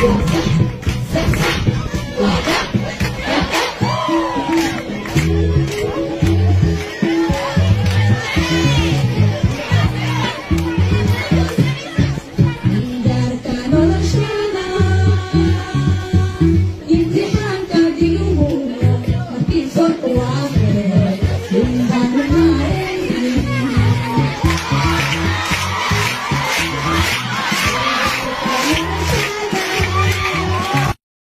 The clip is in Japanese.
我的。